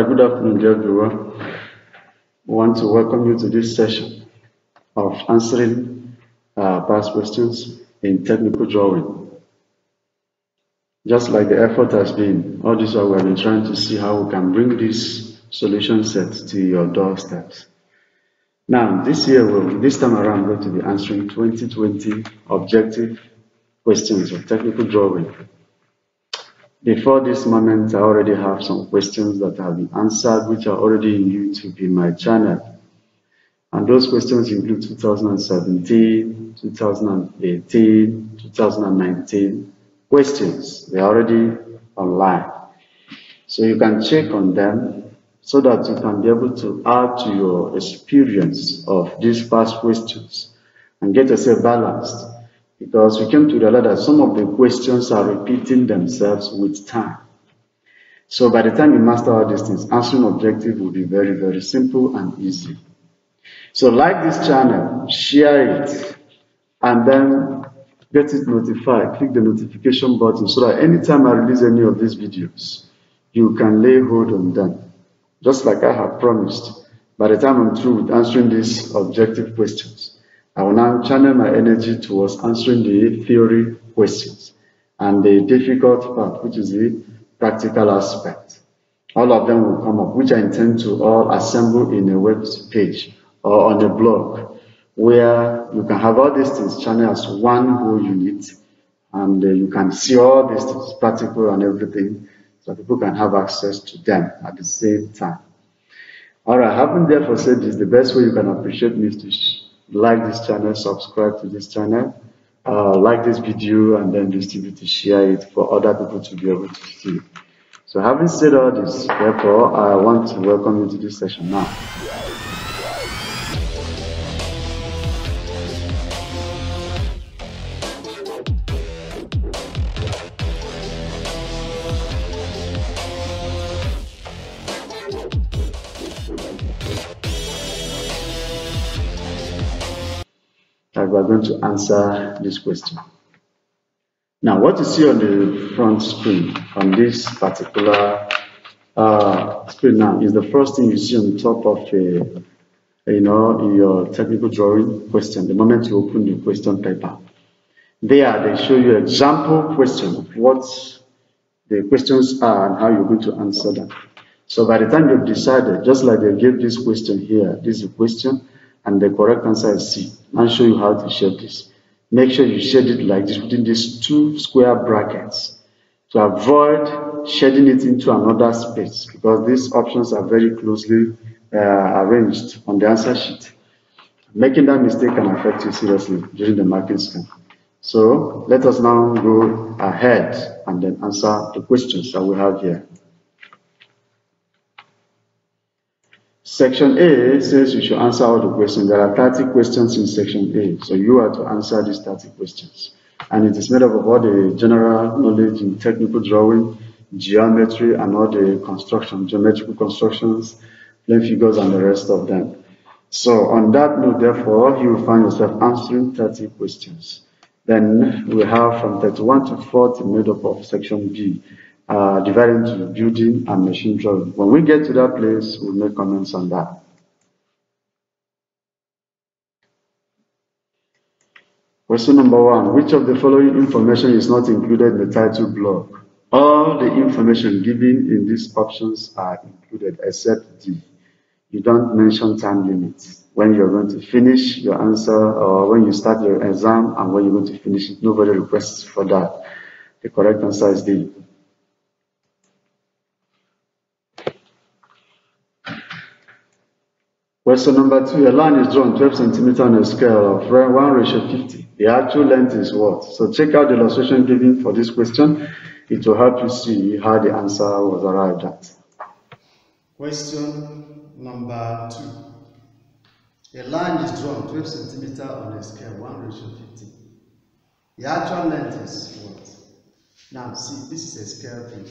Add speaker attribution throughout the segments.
Speaker 1: Right, good afternoon, dear viewer. We want to welcome you to this session of answering uh, past questions in technical drawing. Just like the effort has been, all this while we have been trying to see how we can bring this solution set to your doorsteps. Now, this year, we'll, this time around, we're going to be answering 2020 objective questions of technical drawing. Before this moment, I already have some questions that have been answered, which are already in YouTube in my channel. And those questions include 2017, 2018, 2019 questions. They're already online. So you can check on them so that you can be able to add to your experience of these past questions and get yourself balanced because we came to realize that some of the questions are repeating themselves with time. So by the time you master all these things, answering objective will be very, very simple and easy. So like this channel, share it, and then get it notified. Click the notification button so that anytime I release any of these videos, you can lay hold on them. Just like I have promised, by the time I'm through with answering these objective questions, I will now channel my energy towards answering the theory questions and the difficult part, which is the practical aspect. All of them will come up, which I intend to all assemble in a web page or on a blog where you can have all these things channeled as one whole unit and uh, you can see all these things, practical and everything, so people can have access to them at the same time. Alright, having therefore said this, the best way you can appreciate me is to like this channel, subscribe to this channel, uh, like this video, and then distribute to share it for other people to be able to see. So having said all this, therefore, I want to welcome you to this session now. To answer this question. Now, what you see on the front screen on this particular uh, screen now is the first thing you see on top of a, you know, your technical drawing question, the moment you open the question paper. There, they show you example question of what the questions are and how you're going to answer them. So by the time you've decided, just like they gave this question here, this is a question, and the correct answer is C. I'll show you how to shade this. Make sure you shade it like this within these two square brackets to avoid shading it into another space because these options are very closely uh, arranged on the answer sheet. Making that mistake can affect you seriously during the marking scheme. So let us now go ahead and then answer the questions that we have here. Section A says you should answer all the questions. There are 30 questions in section A, so you are to answer these 30 questions. And it is made up of all the general knowledge in technical drawing, geometry, and all the construction, geometrical constructions, plane figures, and the rest of them. So on that note, therefore, you will find yourself answering 30 questions. Then we have from 31 to 40 made up of section B uh, divided into building and machine drawing. When we get to that place, we'll make comments on that. Question number one, which of the following information is not included in the title block? All the information given in these options are included except D. You don't mention time limits. When you're going to finish your answer or when you start your exam and when you're going to finish it, nobody requests for that. The correct answer is D. Question number two, a line is drawn 12 centimeter on a scale of 1 ratio 50. The actual length is what? So check out the illustration given for this question. It will help you see how the answer was arrived at.
Speaker 2: Question number two. A line is drawn 12 centimeter on a scale 1 ratio 50. The actual length is what? Now see, this is a scale thing.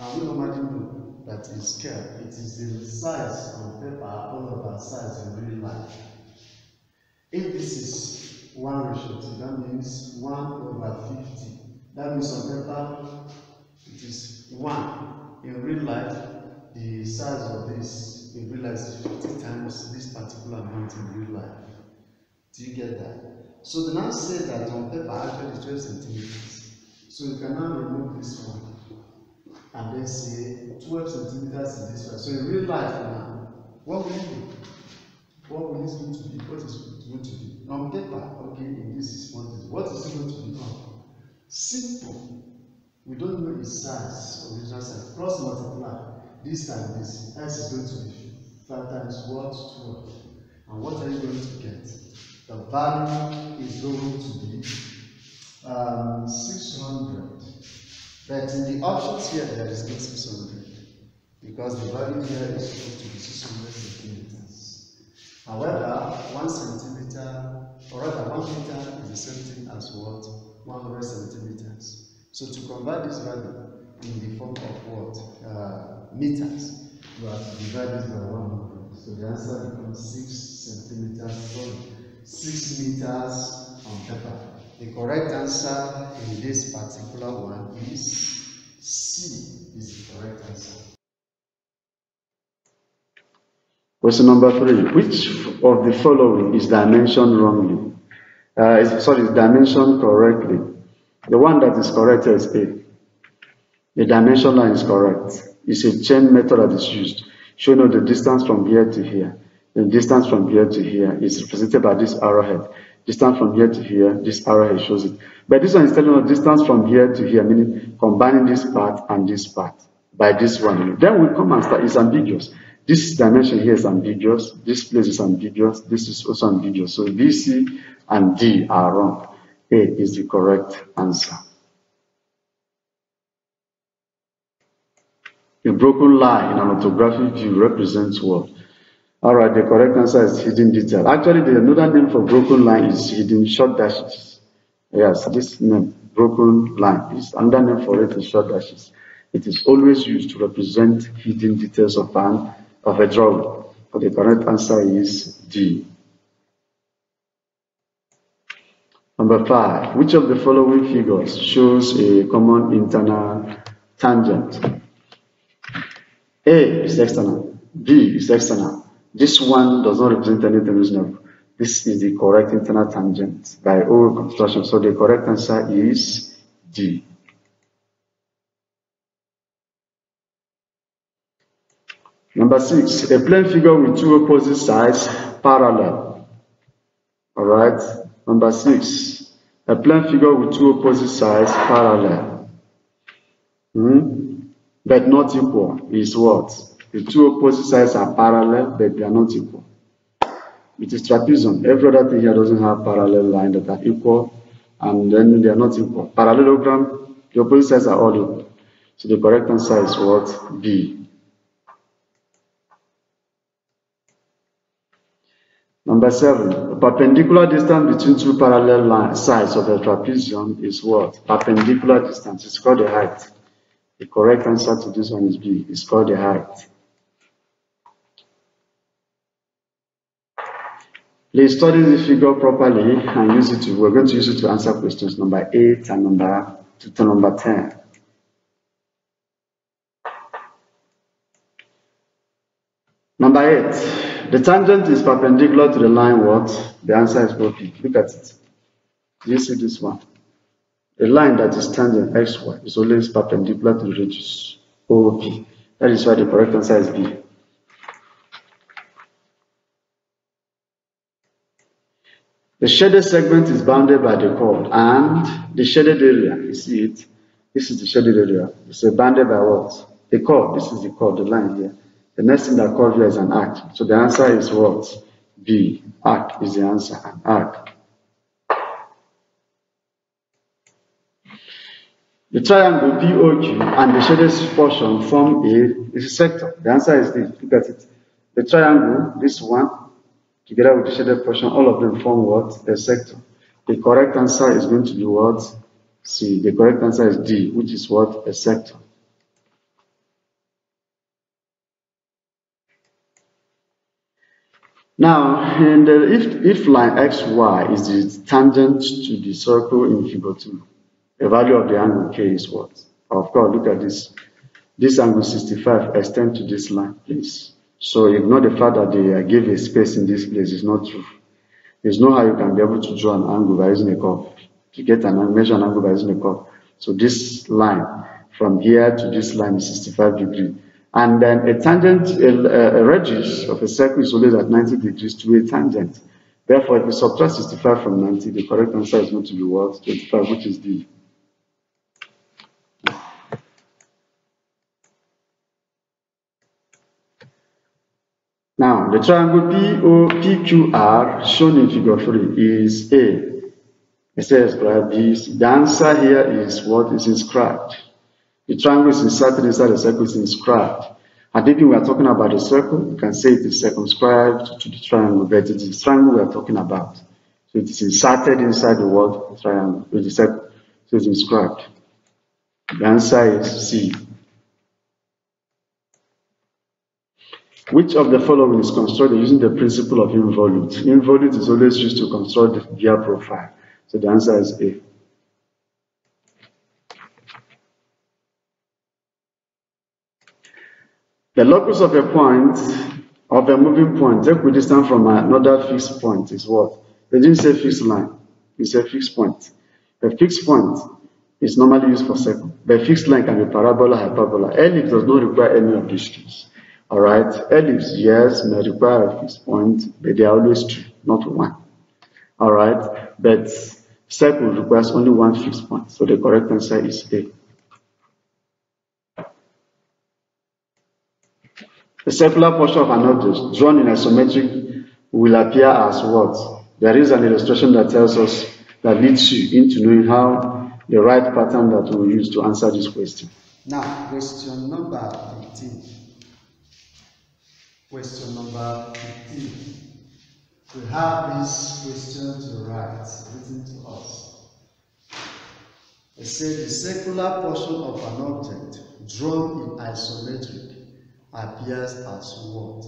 Speaker 2: And we normally know that is scale. It is the size on paper all of our size in real life. If this is 1 ratio 2, that means 1 over 50. That means on paper it is 1. In real life, the size of this in real life is 50 times this particular amount in real life. Do you get that? So they now say that on paper actually 12 centimeters. So you can now remove this one and then say 12 centimeters in this one. So in real life now, what will you do? What will this going to be? What is it going to be? On paper, okay, in this is what is what is it going to become? Simple. We don't know its size, original size. Cross multiply. This times this. S is going to be 5 times what? 12. And what are you going to get? The value is going to be um, 600. But in the options here, there is no 600. Because the value here is going to be 600 centimeters. However, 1 centimeter, or rather 1 meter is the same thing as what? 100 centimeters. So to convert this value in the form of what? Uh, meters, you have to divide this by 100. So the answer becomes 6 centimeters, sorry, 6 meters on paper. The correct answer in this particular one is C is the correct answer.
Speaker 1: Question number three. Which of the following is dimensioned wrongly? Uh, is, sorry, is dimensioned correctly? The one that is correct is A. The dimension line is correct. It's a chain method that is used, showing the distance from here to here. The distance from here to here is represented by this arrowhead. Distance from here to here, this arrowhead shows it. But this one is telling us distance from here to here, meaning combining this part and this part by this one. Then we come and start, it's ambiguous. This dimension here is ambiguous, this place is ambiguous, this is also ambiguous. So B, C, and D are wrong. A is the correct answer. A broken line in an orthographic view represents what? All right, the correct answer is hidden detail. Actually, the another name for broken line is hidden short dashes. Yes, this name, broken line, is another name for it is short dashes. It is always used to represent hidden details of an of a drawing. But the correct answer is D. Number five, which of the following figures shows a common internal tangent? A is external, B is external. This one does not represent anything reasonable. This is the correct internal tangent by O construction. So the correct answer is D. Number six, a plane figure with two opposite sides parallel. All right. Number six, a plane figure with two opposite sides parallel. Hmm? But not equal is what? The two opposite sides are parallel, but they are not equal. It is trapezium. Every other thing here doesn't have parallel lines that are equal, and then they are not equal. Parallelogram, the opposite sides are all equal. So the correct answer is what? B. Number seven, the perpendicular distance between two parallel line, sides of a trapezium is what? Perpendicular distance. It's called the height. The correct answer to this one is B. It's called the height. Please study the figure properly and use it to, we're going to use it to answer questions number 8 and number to number 10. Number 8. The tangent is perpendicular to the line what? The answer is OP. Look at it. Do you see this one? The line that is tangent xy is always perpendicular to the radius OP. That is why the correct answer is B. The shaded segment is bounded by the chord and the shaded area, you see it? This is the shaded area. It's bounded by what? The chord. This is the chord, the line here. The next thing that occurs here is an arc. So the answer is what? B. Arc is the answer. An arc. The triangle POQ and the shaded portion form a, a sector. The answer is this. Look at it. The triangle, this one, together with the shaded portion, all of them form what? A sector. The correct answer is going to be what? C. The correct answer is D, which is what? A sector. Now, in the, uh, if, if line xy is the tangent to the circle in figure 2, the value of the angle k is what? Of course, look at this. This angle 65 extend to this line, please. So ignore the fact that they uh, gave a space in this place. It's not true. There's no how you can be able to draw an angle by using a curve. To get an measure an angle by using a curve. So this line from here to this line is 65 degrees. And then a tangent, a, a radius of a circle is always at 90 degrees to a tangent. Therefore, if we subtract 65 from 90, the correct answer is going to be what? 25, which is D. Now, the triangle POPQR shown in figure 3 is A. It says, right, this, the answer here is what is inscribed. The triangle is inserted inside the circle is inscribed. And if we are talking about a circle, you can say it is circumscribed to the triangle, but it is the triangle we are talking about. So it is inserted inside the word triangle, is so it's inscribed. The answer is C. Which of the following is constructed using the principle of involute? Involute is always used to construct the gear profile. So the answer is A. The locus of a point, of a moving point, equidistant from another fixed point is what? They didn't say fixed line, it's a fixed point. A fixed point is normally used for circle, but fixed line can be parabola, hyperbola. Ellipse does not require any of these things. Alright, ellipse, yes, may require a fixed point, but they are always two, not one. Alright, but circle requires only one fixed point, so the correct answer is A. The circular portion of an object drawn in isometric will appear as what? There is an illustration that tells us, that leads you into knowing how the right pattern that we use to answer this question.
Speaker 2: Now, question number 15. Question number 15. We have this question to write, written to us. It says the circular portion of an object drawn in isometric appears as what?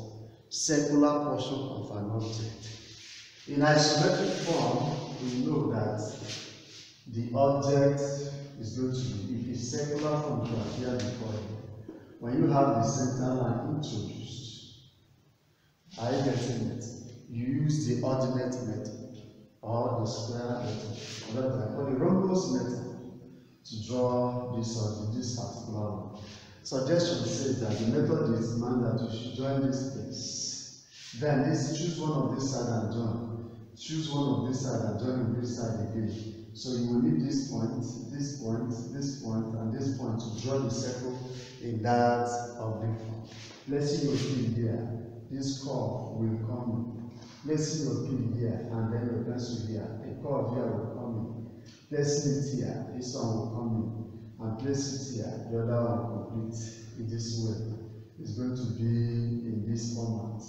Speaker 2: Circular portion of an object. In isometric form, we know that the object is going to be, if it's circular form to appear before you, when you have the center line introduced, are you getting it? You use the ordinate method or the square method, or the rhombus method to draw this or this particular one. Suggestion says that the method is man that you should join this place. Then this choose one of this side and join. Choose one of this side and join this side again. So you will need this point, this point, this point, and this point to draw the circle in that oblique form. Let's see your pin here. This curve will come in. Let's see your pin here, and then your pencil here. A curve here will come in. Let's see it here. This one will come in and place it here, the other one complete in this way. It's going to be in this format.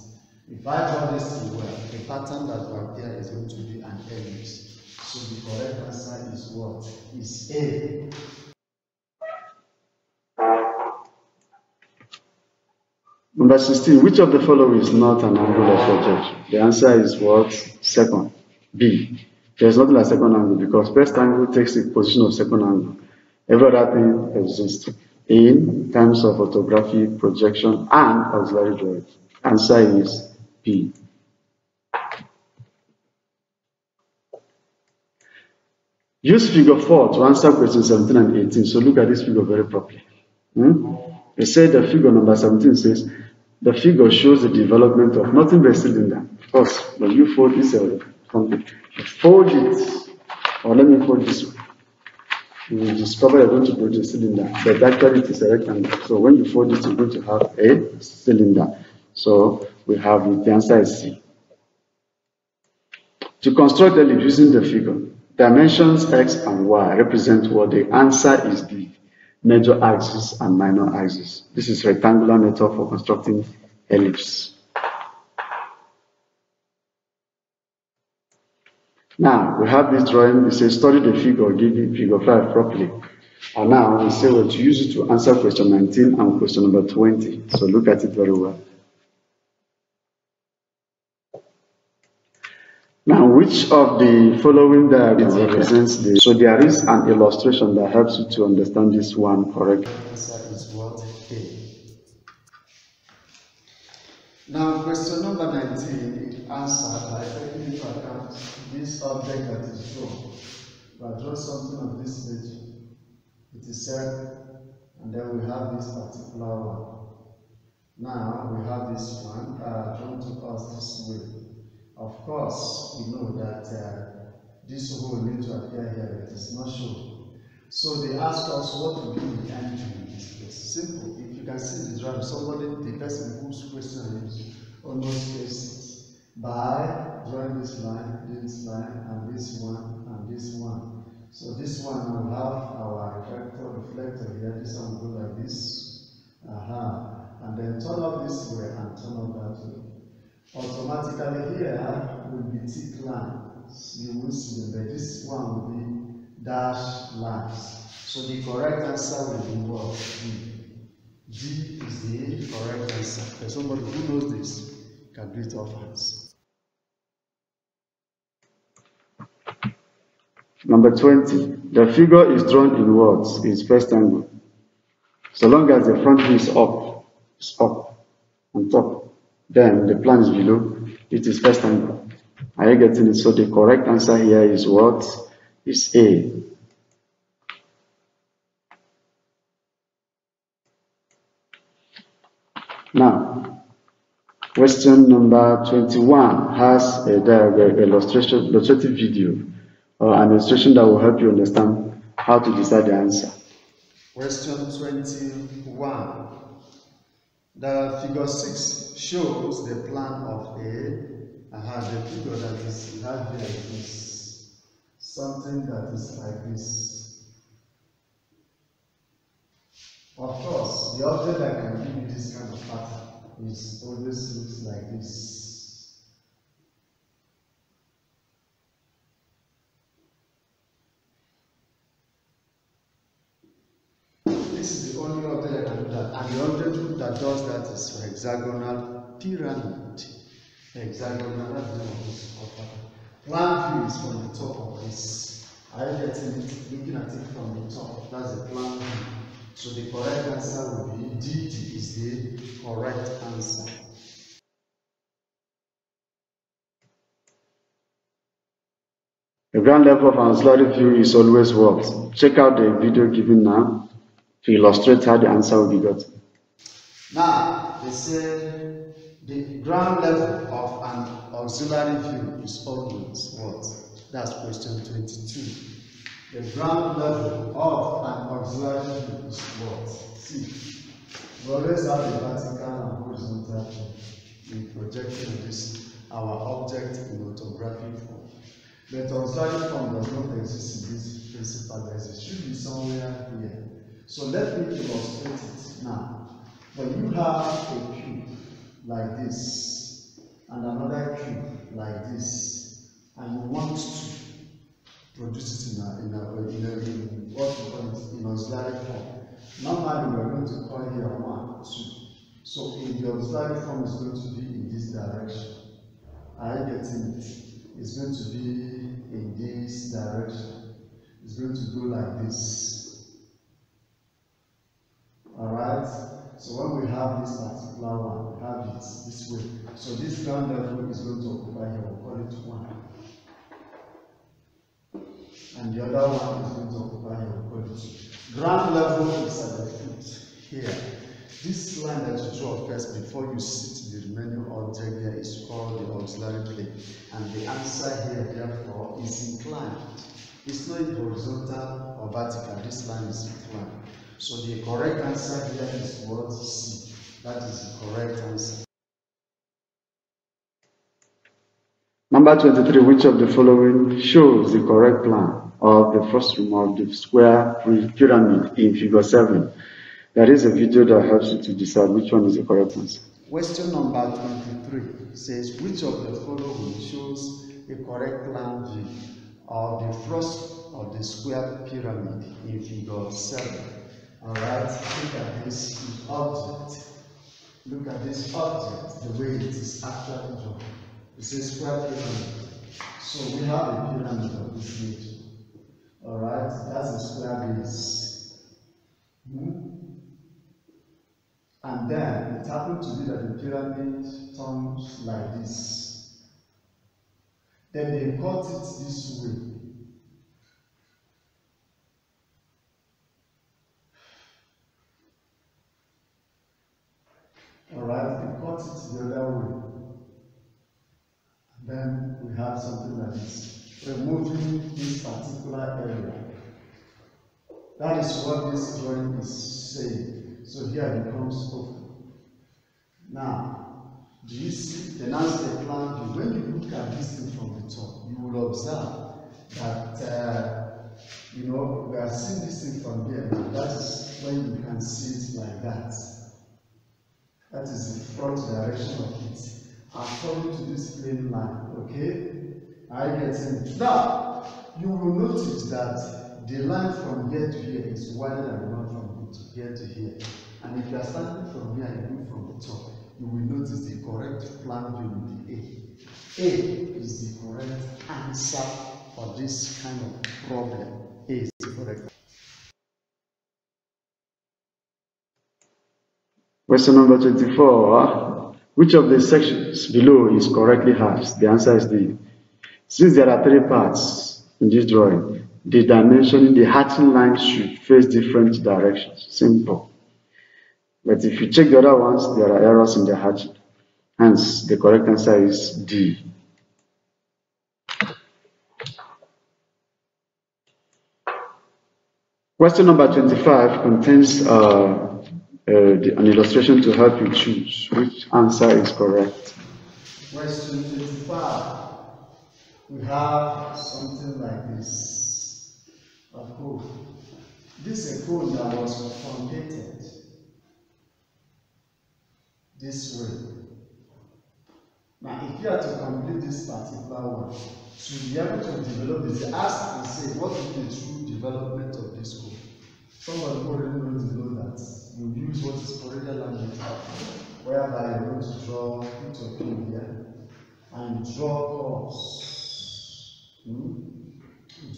Speaker 2: If I draw this to well, the pattern that will appear is going to be an ellipse. So the correct answer is what? Is A.
Speaker 1: Number 16, which of the following is not an angle of object? The answer is what? Second. B. There's nothing like second angle because first angle takes the position of second angle. Every other thing exists in terms of photography, projection, and auxiliary drawing. Answer is B. Use figure 4 to answer questions 17 and 18. So look at this figure very properly. Hmm? They say the figure number 17 says the figure shows the development of nothing but cylinder. Of course, when you fold this uh, fold it, or let me fold this one you will discover you're going to produce a cylinder, but actually it is a rectangle. So when you fold it, you're going to have a cylinder. So we have the answer is C. To construct the using the figure, dimensions x and y represent what the answer is the major axis and minor axis. This is rectangular method for constructing ellipse. Now, we have this drawing, it says study the figure, give the figure 5 properly. And now we say what to use it to answer question 19 and question number 20. So look at it very well.
Speaker 3: Now, which of the following diagrams represents the... So there is an illustration that helps you to understand this one correctly.
Speaker 1: Answer is what? A. Now, question number 19 answered by taking into account this object that is drawn. We draw something of this nature. It is said, and then we have this particular one. Now, we have this one uh, drawn to us this way. Of course, we know that uh, this hole need to appear here, it is not sure. So they ask us what to do with entry in this place. Simple. If you can see the drawing, somebody, the person whose question is almost faced it by drawing this line, this line, and this one, and this one. So this one will have our reflector, reflector here. This one will go like this. Aha. And then turn up this way and turn up that way. Automatically here will be thick lines. You will see them, but this one will be dash lines. So the correct answer will be what? D. D is the correct answer. For somebody who knows this, can do it off hands.
Speaker 3: Number 20. The figure is drawn in words, is first angle. So long as the front is up, is up, on top, then the plan is below, it is first angle. Are you getting it? So the correct answer here is what? Is A. Now, question number 21 has a, a illustration, illustrative video or an illustration that will help you understand how to decide the answer.
Speaker 1: Question 21. The figure 6 shows the plan of a I have the figure that is that here is something that is like this. Of course, the object that can give you this kind of pattern is always looks like this. This is the only object that can do that, and the object that does that is hexagonal pyramid. Hexagonal, Plan view is from the top of this. Are you getting it? Looking at it from the top, that's the plan view. So the correct answer will be D is the correct answer.
Speaker 3: The ground level of an auxiliary view is always what? Check out the video given now to illustrate how the answer will be got.
Speaker 1: Now, they say the ground level of an auxiliary view is always what? That's question 22. The ground level of an auxiliary view is what? See, we always have a vertical and horizontal view in projecting this, our object in orthographic form. But auxiliary form does not exist in this principle, there should be somewhere here. So let me illustrate it now. When you have a cube like this and another cube like this, and you want to produce it in a, in a, in a, in what we call it, in auxiliary form. Normally, we are going to call here one, two. So in the auxiliary form is going to be in this direction. Are you getting it? It's going to be in this direction. It's going to go like this. Alright? So when we have this particular one, we have it this way. So this ground level is going to occupy here, we'll call it one. And the other one is going to occupy here, we'll call it two. Ground level is at the foot here. This line that you draw first before you sit the remaining object there is called the auxiliary plane. And the answer here, therefore, is inclined. It's not horizontal or vertical. This line is inclined. So the correct answer here is what C. That is the correct answer.
Speaker 3: Number 23, which of the following shows the correct plan of the first room of the square pyramid in figure 7? There is a video that helps you to decide which one is the correct answer.
Speaker 1: Question number 23 says, which of the following shows a correct plan view of the first of the square pyramid in figure 7? Alright, look at this object. Look at this object, the way it is actually drawn. It's a square pyramid. So we have a pyramid of this nature. Alright, that's a square base. Hmm? And then it happened to be that the pyramid turns like this. Then they cut it this way. Alright, they cut it the other way. And Then we have something like this. Removing this particular area. That is what this drawing is saying. So here it becomes open. Now, do you see the now plan? When you look at this thing from the top, you will observe that uh, you know we are seeing this thing from here. That is when you can see it like that. That is the front direction of it. According to this plane line, okay? I get it. Now, you will notice that the line from here to here is wider than the one from here to here. And if you are starting from here and move from the top, you will notice the correct plan view will be A. A is the correct answer for this kind of problem. A is the correct
Speaker 4: Question number 24. Which of the sections below is correctly hashed? The answer is D. Since there are three parts in this drawing, the dimension in the hatching line should face different directions. Simple. But if you check the other ones, there are errors in the hatching. Hence, the correct answer is D. Question number 25 contains uh, Uh, the, an illustration to help you choose which answer is correct.
Speaker 1: Question 25. We have something like this. A cone. This is a cone that was truncated this way. Now, if you are to complete this particular one, to be able to develop this, ask and say, what is the true development of this code? Somebody already knows know that you use what is corridor language, whereby you're going to draw, put your pin here, and draw course. Hmm?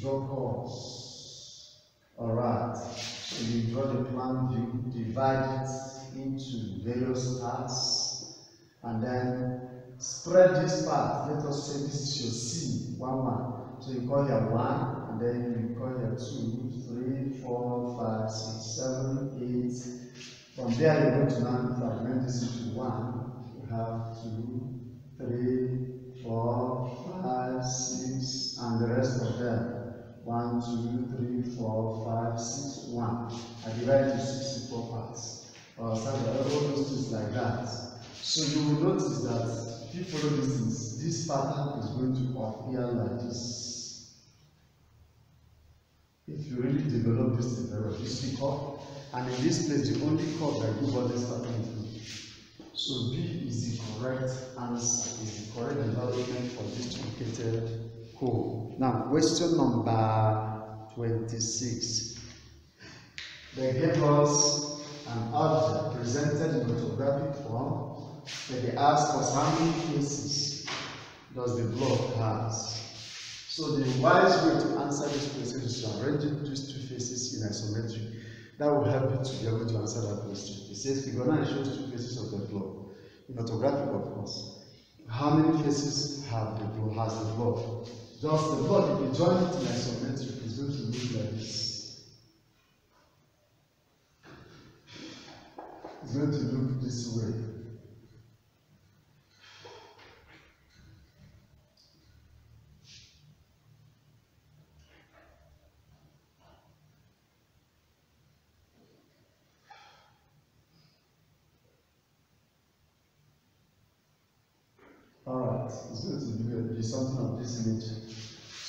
Speaker 1: Draw course. Alright. So you draw the plan view, divide it into various parts, and then spread this part. Let us say this is your C, one one. So you call here one, and then you call here two, three, four, five, six, seven, eight. From there you're going to now fragment this into one. You have two, three, four, five, six, and the rest of them. One, two, three, four, five, six, one. I divide into six equal parts. Or something, all those things like that. So you will notice that if you follow this this pattern is going to appear like this. If you really develop this thing you curve, and in this place, the only curve that you got this pattern. So B is the correct answer, is the correct development for this truncated cone. Now, question number 26. They gave us an object presented in orthographic form. Then they asked us how many faces does the block has. So the wise way to answer this question is to arrange these two faces in isometry. That will help you to be able to answer that question. It says figure 9 shows two faces of the block. In orthographic, of course. How many faces have the block, has the block? Just the block, if you join it in isometric, it's going to look like this. It's going to look this way. Alright, it's going to be, be something of this nature.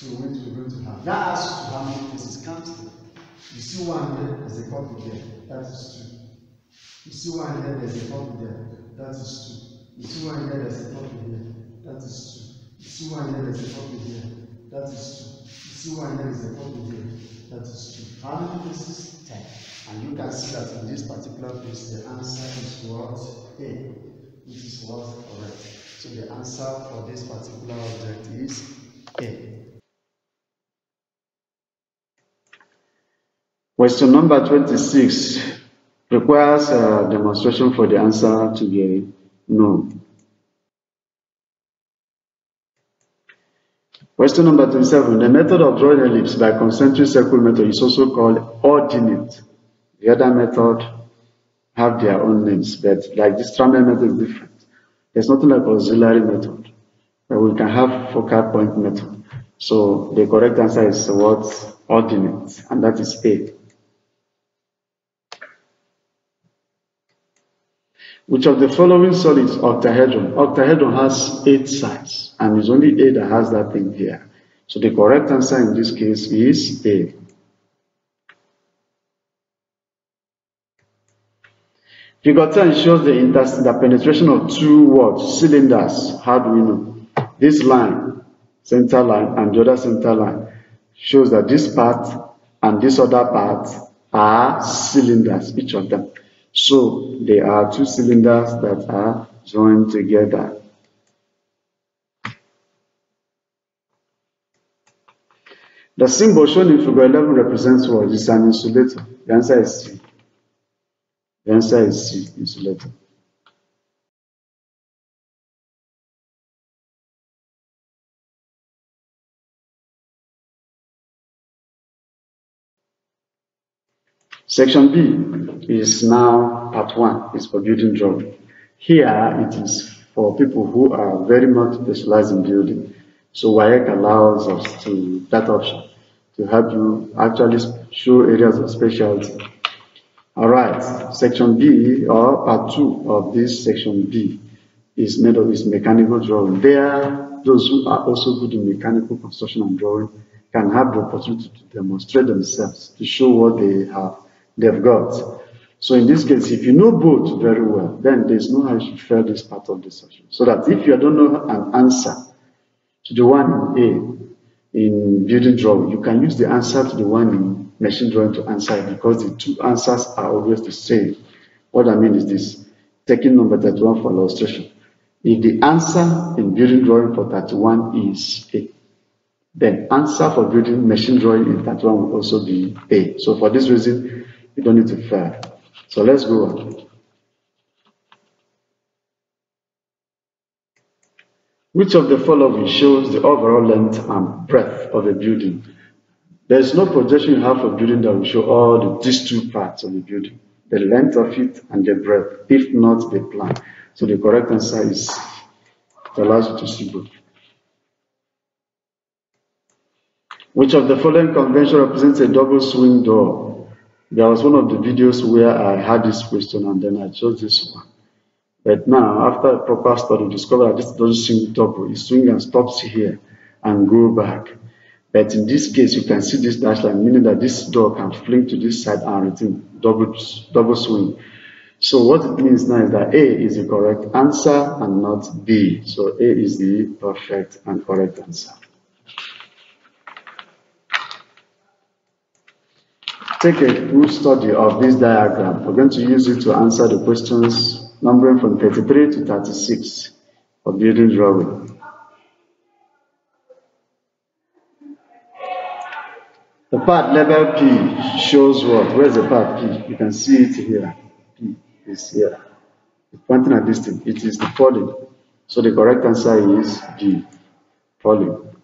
Speaker 1: So we're going to have. That you to how many. You see one here, there's a copy there. That is two. You see one here, there's a copy there. That is two. You see one here, there's a copy here. That is two. You see one here, there's a copy here. That is two. You see one here, there's a copy here. That is two. How many places? Ten. And you can see that in this particular place, the answer is what? A. Which is what? Correct. So the answer for this particular object is
Speaker 2: A.
Speaker 1: Question number 26 requires a demonstration for the answer to be no. Question number 27. The method of drawing ellipse by concentric circle method is also called ordinate. The other method have their own names, but like this Trammel method is different. There's nothing like auxiliary method, we can have focal point method. So the correct answer is what? Ordinate, and that is A. Which of the following solids octahedron? Octahedron has eight sides, and it's only A that has that thing here. So the correct answer in this case is A. Figure 10 shows the, the penetration of two what? Cylinders. How do we know? This line, center line, and the other center line shows that this part and this other part are cylinders, each of them. So there are two cylinders that are joined together. The symbol shown in figure 11 represents what? It's an insulator. The answer is C. The answer is C, insulator. Section B is now part one, is for building drawing. Here it is for people who are very much specialized in building. So WAEC allows us to that option to help you actually show areas of specialty. Alright, section B or part two of this section B is made of this mechanical drawing. There, those who are also good in mechanical construction and drawing can have the opportunity to demonstrate themselves, to show what they have they've got. So in this case, if you know both very well, then there's no how you should fail this part of the session. So that if you don't know an answer to the one in A in building drawing, you can use the answer to the one in machine drawing to answer it because the two answers are always the same. What I mean is this, taking number 31 for illustration. If the answer in building drawing for 31 is A, then answer for building machine drawing in 31 will also be A. So for this reason, you don't need to fear. So let's go on. Which of the following shows the overall length and breadth of a building? There is no projection you have for building that will show all the, these two parts of the building, the length of it and the breadth, if not the plan. So the correct answer is the last to see both. Which of the following convention represents a double swing door? There was one of the videos where I had this question and then I chose this one. But now, after a proper study, discover that this doesn't swing double. It swings and stops here and go back. But in this case, you can see this dash line, meaning that this door can fling to this side and return double, double swing. So what it means now is that A is the correct answer and not B. So A is the perfect and correct answer. Take a good study of this diagram. We're going to use it to answer the questions numbering from 33 to 36 for building drawing. The part level P shows what? Where's the part P? You can see it here. P is here. It's pointing at this thing. It is the falling. So the correct answer is D, falling.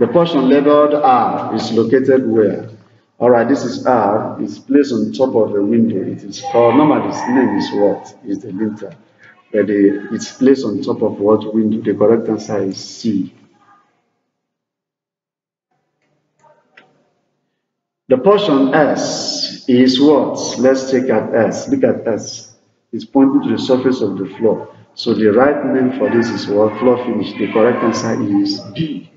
Speaker 1: The portion labeled R is located where? Alright, this is R, it's placed on top of the window. It is called, normally its name is what? Is the lintel. But the, it's placed on top of what window? The correct answer is C. The portion S is what? Let's take at S. Look at S. It's pointing to the surface of the floor. So the right name for this is what? Floor finish. The correct answer is B.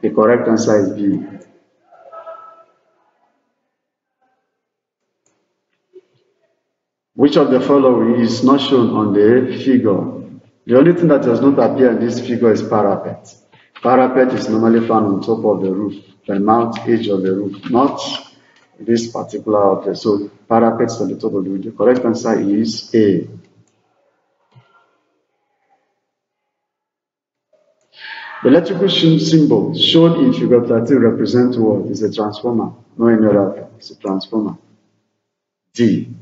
Speaker 1: The correct answer is B. Which of the following is not shown on the figure? The only thing that does not appear in this figure is parapet. Parapet is normally found on top of the roof, the mount edge of the roof, not this particular object. So parapets on the top of the roof. The correct answer is A. The electrical symbol shown in figure 13 represents what? Is a transformer. No any other. It's a transformer. D.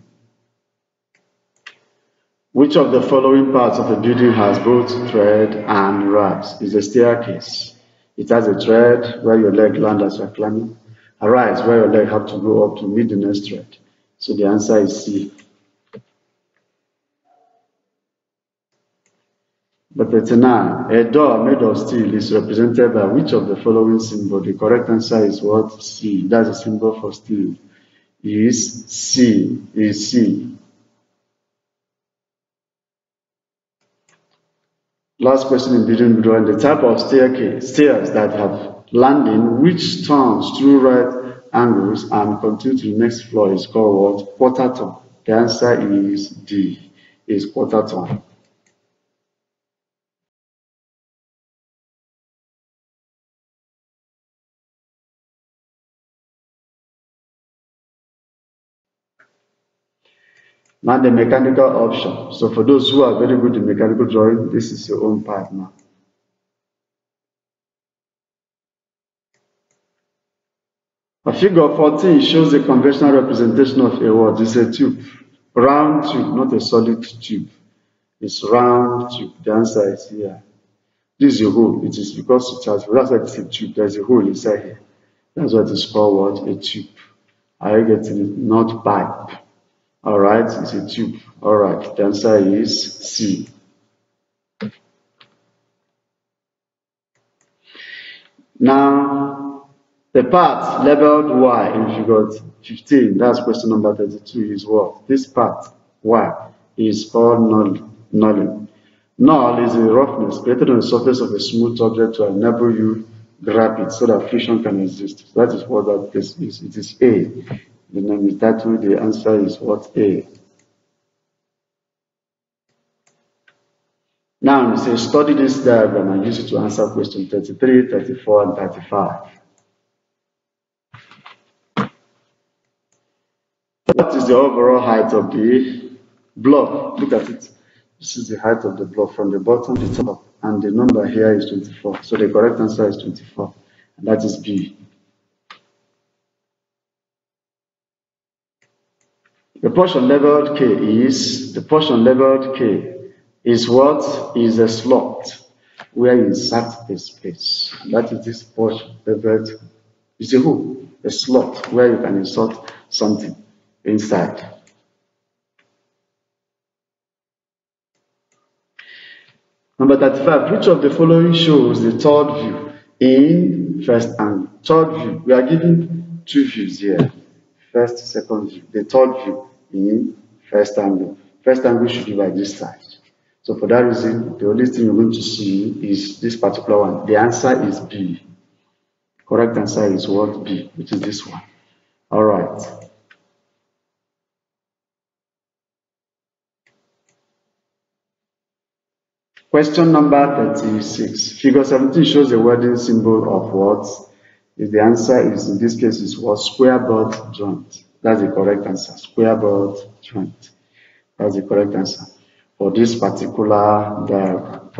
Speaker 1: Which of the following parts of a building has both tread and rise? Is a staircase. It has a tread where your leg lands as you are climbing. A rise where your leg have to go up to meet the next tread. So the answer is C. But 39, a door made of steel is represented by which of the following symbol? The correct answer is what? C. That's a symbol for steel. Is C. Is C. Last question in building drawing. The type of staircase, stairs that have landing which turns through right angles and continue to the next floor is called what? Quarter turn. The answer is D. Is quarter turn. Now the mechanical option. So for those who are very good in mechanical drawing, this is your own part now. A figure 14 shows a conventional representation of a word. It's a tube, round tube, not a solid tube. It's round tube. The answer is here. This is a hole. It is because it has, that's why it's a tube. There's a hole inside here. That's what is called what? A tube. Are you getting it? Not pipe. All right, it's a tube. All right, the answer is C. Now, the part labeled Y in figure 15, that's question number 32, is what? This part, Y, is called knurl, knurling. Knurl is a roughness created on the surface of a smooth object to enable you grab it so that friction can exist. That is what that is. It is A. The name is that way. The answer is what A. Now, it says study this diagram and use it to answer question 33, 34, and 35. What is the overall height of the block? Look at it. This is the height of the block from the bottom to the top, and the number here is 24. So the correct answer is 24, and that is B. The portion labeled K is, the portion labeled K is what is a slot where you insert a space. That is this portion labeled, is a hole, a slot where you can insert something inside. Number 35, which of the following shows the third view in first angle? Third view, we are given two views here. First, second view. The third view in first angle. First angle should be by this side. So for that reason, the only thing you're going to see is this particular one. The answer is B. Correct answer is what B, which is this one. All right. Question number 36. Figure 17 shows a welding symbol of what? If the answer is, in this case, is what? Square board joint. That's the correct answer. Square board joint. That's the correct answer for this particular diagram.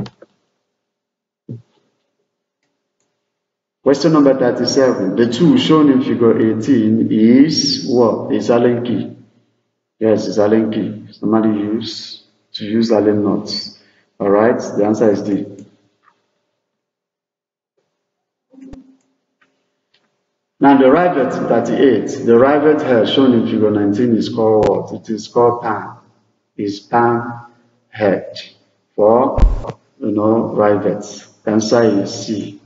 Speaker 1: Question number 37. The tool shown in figure 18 is what? Is Allen key. Yes, it's Allen key. Somebody use to use Allen knots. Alright, the answer is D. Now the rivet 38, the rivet head shown in figure 19 is called what? It is called pan. Is pan head for you know rivets. Answer is C.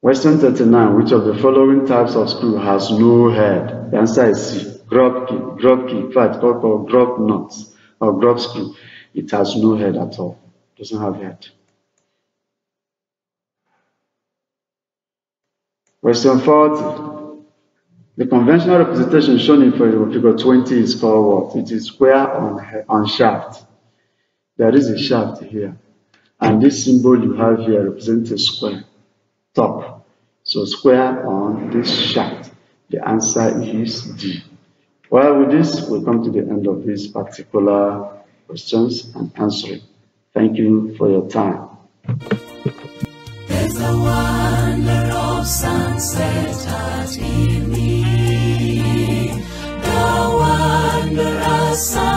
Speaker 1: Question 39, which of the following types of screw has no head? The answer is C. Grub key, grub key, in fact, called grub nuts or grub screw. It has no head at all. Doesn't have head. Question 40. The conventional representation shown in figure 20 is called what? It is square on, on shaft. There is a shaft here. And this symbol you have here represents a square top. So square on this shaft. The answer is D. Well, with this, we come to the end of these particular questions and answering. Thank you for your time
Speaker 5: sunset at evening, thou wanderer.